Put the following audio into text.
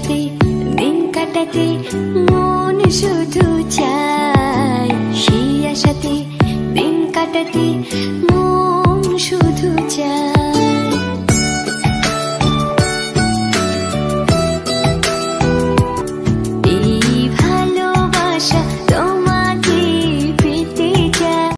কাটাতে দিন কাটাতে মন শুধু চায় সেই আশাতে দিন কাটাতে মন